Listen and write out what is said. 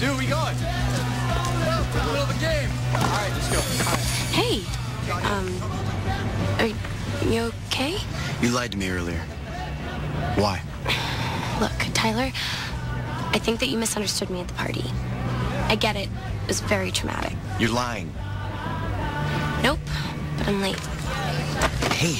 Dude, we going. middle of the game. All right, let's go. Hey. Um, are you okay? You lied to me earlier. Why? Look, Tyler, I think that you misunderstood me at the party. I get it. It was very traumatic. You're lying. Nope, but I'm late. Hey,